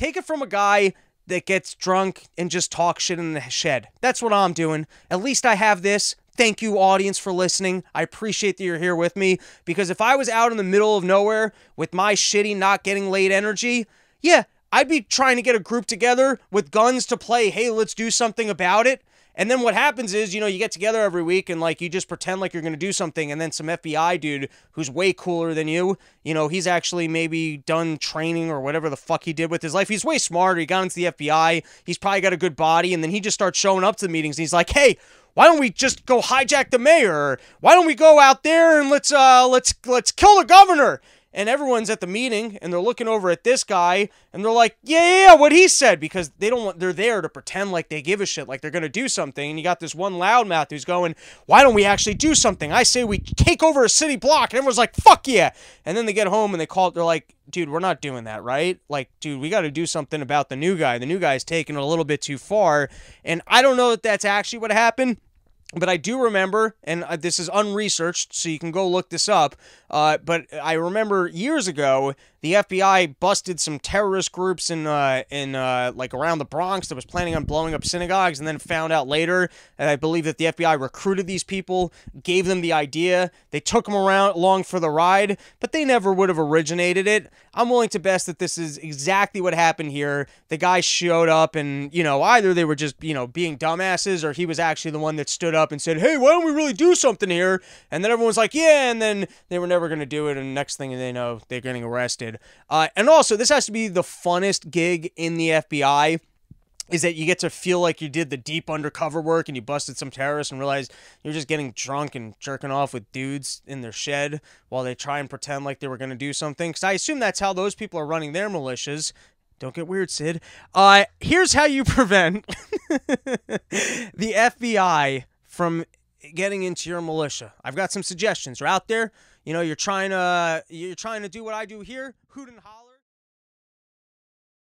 take it from a guy that gets drunk and just talk shit in the shed. That's what I'm doing. At least I have this. Thank you, audience, for listening. I appreciate that you're here with me because if I was out in the middle of nowhere with my shitty, not getting laid energy, yeah, I'd be trying to get a group together with guns to play, hey, let's do something about it. And then what happens is, you know, you get together every week and like you just pretend like you're going to do something. And then some FBI dude who's way cooler than you, you know, he's actually maybe done training or whatever the fuck he did with his life. He's way smarter. He got into the FBI. He's probably got a good body. And then he just starts showing up to the meetings. And he's like, hey, why don't we just go hijack the mayor? Why don't we go out there and let's uh let's let's kill the governor? And everyone's at the meeting and they're looking over at this guy and they're like, yeah, yeah, yeah, what he said because they don't want they're there to pretend like they give a shit, like they're gonna do something. And you got this one loudmouth who's going, why don't we actually do something? I say we take over a city block, and everyone's like, fuck yeah. And then they get home and they call it, they're like, dude, we're not doing that, right? Like, dude, we got to do something about the new guy. The new guy's taking it a little bit too far, and I don't know that that's actually what happened. But I do remember, and uh, this is unresearched, so you can go look this up. Uh, but I remember years ago, the FBI busted some terrorist groups in uh, in uh, like around the Bronx that was planning on blowing up synagogues, and then found out later, and I believe that the FBI recruited these people, gave them the idea, they took them around along for the ride, but they never would have originated it. I'm willing to bet that this is exactly what happened here. The guy showed up, and you know either they were just you know being dumbasses, or he was actually the one that stood up and said, "Hey, why don't we really do something here?" And then everyone's like, "Yeah," and then they were never going to do it, and next thing they know, they're getting arrested. Uh, and also, this has to be the funnest gig in the FBI is that you get to feel like you did the deep undercover work and you busted some terrorists and realize you're just getting drunk and jerking off with dudes in their shed while they try and pretend like they were going to do something. Because I assume that's how those people are running their militias. Don't get weird, Sid. Uh, here's how you prevent the FBI from getting into your militia. I've got some suggestions. They're out there. You know, you're trying to you're trying to do what I do here, hoot and holler.